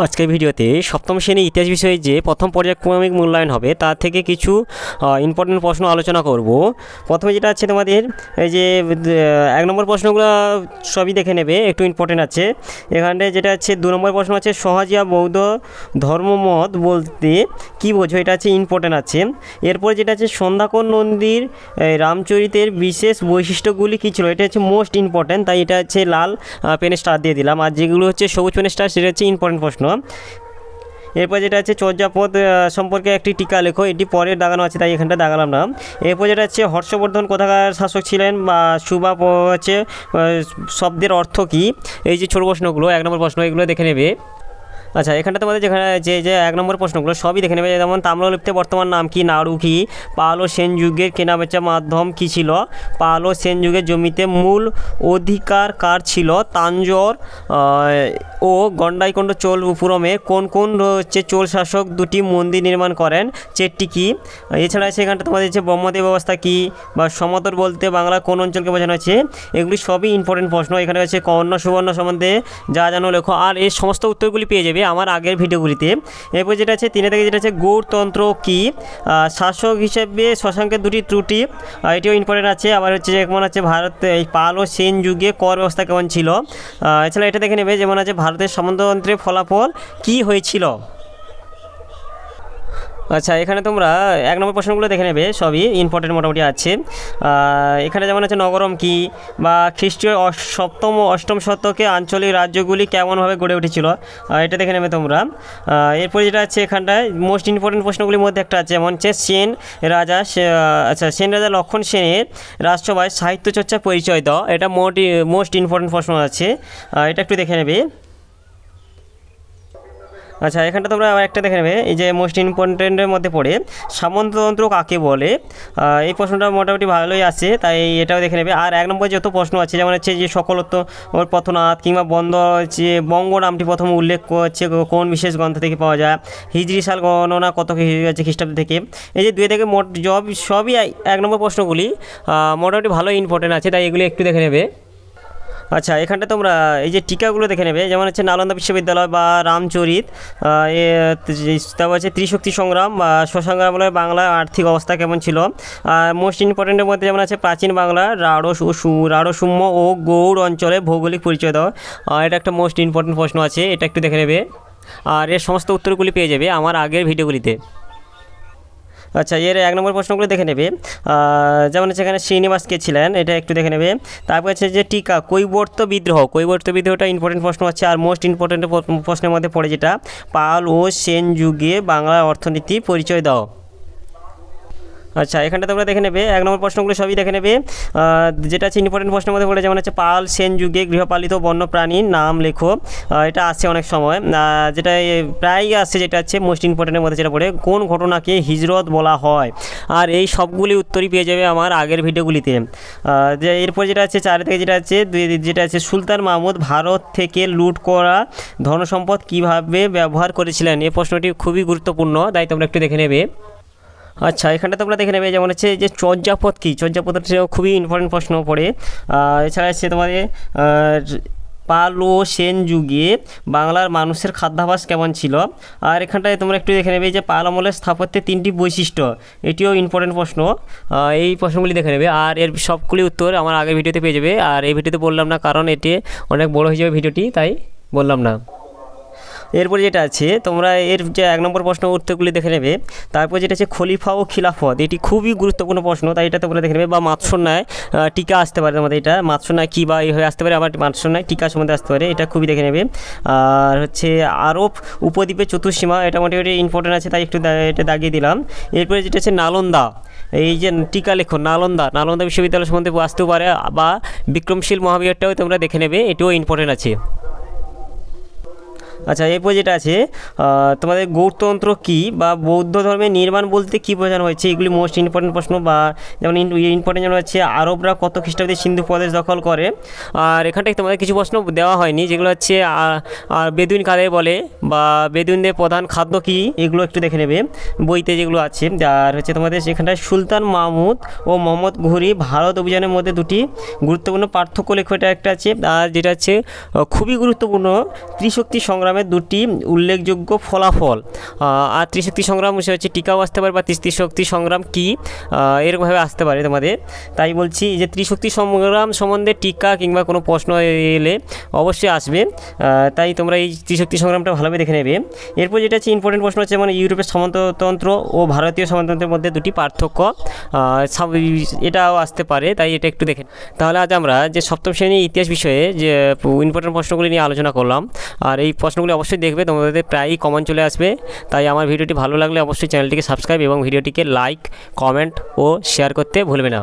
আজকের ভিডিওতে সপ্তম শ্রেণি ইতিহাস বিষয়ে যে প্রথম পর্যায়ক্রমিক মূল্যায়ন হবে, তার থেকে কিছু ইম্পর্টেন্ট প্রশ্ন আলোচনা করব। প্রথমে যেটা আছে তোমাদের, এই যে এক নম্বর প্রশ্নগুলো সবই দেখে নেবে, একটু ইম্পর্টেন্ট আছে। এখানে যেটা আছে, দু নম্বর প্রশ্ন আছে সহজিয়া বৌদ্ধ ধর্মমত বলতে কি বোঝো? এটা আছে ইম্পর্টেন্ট আছে। এরপর যেটা আছে, সন্ধ্যাকর নন্দীর রামচরিতের বিশেষ বৈশিষ্ট্যগুলি কী ছিল? এটা হচ্ছে মোস্ট ইম্পর্টেন্ট তাই এটা হচ্ছে লাল পেনে স্টার দিয়ে দিলাম। আর যেগুলো হচ্ছে সবুজ পেন স্টার সেটা হচ্ছে ইম্পর্টেন্ট প্রশ্ন। এরপর যেটা আছে, চর্যাপদ সম্পর্কে একটি টিকা লেখো। এটি পরের দাগানো আছে, তাই এখানটা দাগালাম না। এরপর যেটা হচ্ছে হর্ষবর্ধন কোথাকার শাসক ছিলেন? বা সুবা হচ্ছে শব্দের অর্থ কী? এই যে ছোট প্রশ্নগুলো, এক নম্বর প্রশ্ন, এগুলো দেখে নেবে। আচ্ছা এখানটা তোমাদের যেখানে যে যে এক নম্বর প্রশ্নগুলো, সবই দেখে নেবে। যেমন, তাম্রলিপ্তে বর্তমান নাম কি? নাড়ু কি? পালো সেন যুগের কেনাবেচা মাধ্যম কি ছিল? পালো সেন যুগের জমিতে মূল অধিকার কার ছিল? তাঞ্জোর ও গন্ডাইকণ্ড চোল পুরমে কোন কোন হচ্ছে চোল শাসক দুটি মন্দির নির্মাণ করেন? চেটটি কি? এছাড়া আছে এখানটা তোমাদের যে ব্রহ্মদেব ব্যবস্থা কি বা সমতল বলতে বাংলা কোন অঞ্চলকে বোঝানো হয়েছে? এগুলি সবই ইম্পর্টেন্ট প্রশ্ন। এখানে আছে কর্ণ, সুবর্ণ সম্বন্ধে যা জানো লেখো। আর এই সমস্ত উত্তরগুলি পেয়ে যাবে আমার আগের ভিডিওগুলিতে। এরপর যেটা আছে, তিনে থেকে যেটা আছে, গৌরতন্ত্র কি? শাসক হিসেবে শশাঙ্কের দুটি ত্রুটি এটিও ইম্পর্টেন্ট আছে। আবার হচ্ছে যেমন আছে ভারত এই পাল ও সেন যুগে কর ব্যবস্থা কেমন ছিল? এছাড়া এটা দেখে নেবে, যেমন আছে ভারতের সামন্ততন্ত্রের ফলাফল কি হয়েছিল? আচ্ছা এখানে তোমরা এক নম্বর প্রশ্নগুলো দেখে নেবে, সবই ইম্পর্টেন্ট মোটামুটি আছে। এখানে যেমন আছে নগরম কি বা খ্রিস্টীয় সপ্তম ও অষ্টম শতকে আঞ্চলিক রাজ্যগুলি কেমনভাবে গড়ে উঠেছিল? এটা দেখে নেবে তোমরা। এরপরে যেটা আছে এখানটায় মোস্ট ইম্পর্টেন্ট প্রশ্নগুলির মধ্যে একটা আছে, যেমন হচ্ছে সেন রাজা আচ্ছা সেন রাজা লক্ষণ সেনের রাষ্ট্রসভায় সাহিত্য চর্চার পরিচয় দাও। এটা মোট মোস্ট ইম্পর্টেন্ট প্রশ্ন আছে। এটা একটু দেখে নেবে। আচ্ছা এখানটা তোমরা একটা দেখে নেবে। এই যে মোস্ট ইম্পর্টেন্টের মধ্যে পড়ে, সামন্ততন্ত্র কাকে বলে? এই প্রশ্নটা মোটামুটি ভালোই আছে, তাই এটাও দেখে নেবে। আর এক নম্বর যত প্রশ্ন আছে, যেমন হচ্ছে যে সকলত্ব, ওর পথনাথ কিংবা বন্ধ হচ্ছে বঙ্গ নামটি প্রথম উল্লেখ করছে কোন বিশেষ গ্রন্থ থেকে পাওয়া যায়? হিজরি সাল গণনা কত আছে খ্রিস্টাব্দ থেকে? এই যে দুই থেকে মোট জব সবই এক নম্বর প্রশ্নগুলি মোটামুটি ভালো ইম্পর্টেন্ট আছে, তাই এগুলি একটু দেখে নেবে। আচ্ছা এখানটা তোমরা এই যে টিকাগুলো দেখে নেবে যেমন হচ্ছে নালন্দা বিশ্ববিদ্যালয় বা রামচরিত তারপর হচ্ছে ত্রিশক্তি সংগ্রাম বা সংগ্রামালয় বাংলার আর্থিক অবস্থা কেমন ছিল? মোস্ট ইম্পর্টেন্টের মধ্যে যেমন আছে প্রাচীন বাংলা রাঢ় সু- সু- রাঢ়সূম্য ও গৌড় অঞ্চলে ভৌগোলিক পরিচয় দাও। আহ, এটা একটা মোস্ট ইম্পর্টেন্ট প্রশ্ন আছে এটা একটু দেখে নেবে। আর এর সমস্ত উত্তরগুলি পেয়ে যাবে আমার আগের ভিডিওগুলিতে আচ্ছা এর এক নম্বর প্রশ্নগুলো দেখে নেবে। যেমন এখানে শ্রীনিবাস কে ছিলেন, এটা একটু দেখে নেবে। তারপর হচ্ছে যে টিকা, কৈবর্ত বিদ্রোহ। কৈবর্ত বিদ্রোহটা ইম্পর্টেন্ট প্রশ্ন আছে আর মোস্ট ইম্পর্টেন্ট প্রশ্নের মধ্যে পড়ে যেটা। পাল ও সেন যুগে বাংলা অর্থনীতি পরিচয় দাও। আচ্ছা এখানটা তোমরা দেখে নেবে। এক নম্বর প্রশ্নগুলো সবই দেখে নেবে। যেটা আছে ইম্পর্টেন্ট প্রশ্নের মধ্যে বলে যেমন হচ্ছে পাল, সেন যুগে গৃহপালিত বন্য প্রাণীর নাম লেখো। এটা আসছে অনেক সময়। যেটা প্রায়ই আসছে, যেটা হচ্ছে মোস্ট ইম্পর্টেন্টের মধ্যে যেটা পড়ে, কোন ঘটনাকে হিজরত বলা হয়? আর এই সবগুলি উত্তরই পেয়ে যাবে আমার আগের ভিডিওগুলিতে। যে এরপর যেটা আছে চার থেকে যেটা আছে যেটা আছে, সুলতান মাহমুদ ভারত থেকে লুট করা ধনসম্পদ কীভাবে ব্যবহার করেছিলেন? এই প্রশ্নটি খুবই গুরুত্বপূর্ণ, তাই তোমরা একটু দেখে নেবে। আচ্ছা এখানটা তোমরা দেখে নেবে, যেমন হচ্ছে যে চর্যাপদ কী? চর্যাপদটা খুবই ইম্পর্টেন্ট প্রশ্ন পড়ে। এছাড়া আছে তোমাদের পাল ও সেন যুগে বাংলার মানুষের খাদ্যাভাস কেমন ছিল? আর এখানটায় তোমরা একটু দেখে নেবে যে পাল আমলের স্থাপত্যে তিনটি বৈশিষ্ট্য, এটিও ইম্পর্টেন্ট প্রশ্ন। এই প্রশ্নগুলি দেখে নেবে। আর এর সবগুলি উত্তর আমার আগের ভিডিওতে পেয়ে যাবে। আর এই ভিডিওতে বললাম না, কারণ এটি অনেক বড় হয়ে যাবে ভিডিওটি, তাই বললাম না। এরপর যেটা আছে, তোমরা এর যে এক নম্বর প্রশ্ন উত্তরগুলি দেখে নেবে। তারপর যেটা আছে, খলিফা ও খিলাফত, এটি খুবই গুরুত্বপূর্ণ প্রশ্ন, তাই এটা তোমরা দেখে নেবে। বা মাৎসন্যায় টিকা আসতে পারে তোমাদের এটা। মাৎসন্যায় কী বা এই হয়ে আসতে পারে, আবার মাৎসন্যায় টিকা সম্বন্ধে আসতে পারে, এটা খুবই দেখে নেবে। আর হচ্ছে আরব উপদ্বীপের চতুর্সীমা, এটা মোটামুটি ইম্পর্টেন্ট আছে, তাই একটু এটা দাগিয়ে দিলাম। এরপরে যেটা আছে, নালন্দা, এই যে টিকা লেখো নালন্দা নালন্দা বিশ্ববিদ্যালয় সম্বন্ধে আসতেও পারে, বা বিক্রমশীল মহাবিহারটাও তোমরা দেখে নেবে, এটিও ইম্পর্টেন্ট আছে। আচ্ছা এরপর যেটা আছে তোমাদের গৌরতন্ত্র কি বা বৌদ্ধ ধর্মের নির্মাণ বলতে কি বোঝানো হয়েছে? এগুলি মোস্ট ইম্পর্টেন্ট প্রশ্ন বা যেমন ইম্পর্টেন্ট যেমন হচ্ছে আরবরা কত খ্রিস্টাব্দে সিন্ধু প্রদেশ দখল করে। আর এখানটায় তোমাদের কিছু প্রশ্ন দেওয়া হয়নি, যেগুলো হচ্ছে আর বেদুইন কাদের বলে বা বেদুইনদের প্রধান খাদ্য কি? এগুলো একটু দেখে নেবে বইতে যেগুলো আছে। আর হচ্ছে তোমাদের সেখানটায় সুলতান মাহমুদ ও মোহাম্মদ ঘুরি ভারত অভিযানের মধ্যে দুটি গুরুত্বপূর্ণ পার্থক্য লেখো, এটা একটা আছে। আর যেটা হচ্ছে খুবই গুরুত্বপূর্ণ, ত্রিশক্তি সংগ্রাম সংগ্রামের দুটি উল্লেখযোগ্য ফলাফল। আর ত্রিশক্তি সংগ্রাম, সে হচ্ছে টিকাও আসতে পারে, বা ত্রিশক্তি সংগ্রাম কী? এরকমভাবে আসতে পারে তোমাদের। তাই বলছি যে ত্রিশক্তি সংগ্রাম সম্বন্ধে টিকা কিংবা কোনো প্রশ্ন এলে অবশ্যই আসবে। তাই তোমরা এই ত্রিশক্তি সংগ্রামটা ভালোভাবে দেখে নেবে। এরপর যেটা হচ্ছে ইম্পর্টেন্ট প্রশ্ন হচ্ছে মানে ইউরোপের সামন্ততন্ত্র ও ভারতীয় সামন্ততন্ত্রের মধ্যে দুটি পার্থক্য। এটাও আসতে পারে, তাই এটা একটু দেখে তাহলে আজ আমরা যে সপ্তম শ্রেণির ইতিহাস বিষয়ে যে ইম্পর্টেন্ট প্রশ্নগুলি নিয়ে আলোচনা করলাম, আর এই প্রশ্নগুলি অবশ্যই দেখবে, তোমাদের প্রায়ই কমন চলে আসবে। তাই আমার ভিডিওটি ভালো লাগলে অবশ্যই চ্যানেলটিকে সাবস্ক্রাইব এবং ভিডিওটিকে লাইক কমেন্ট ও শেয়ার করতে ভুলবে না।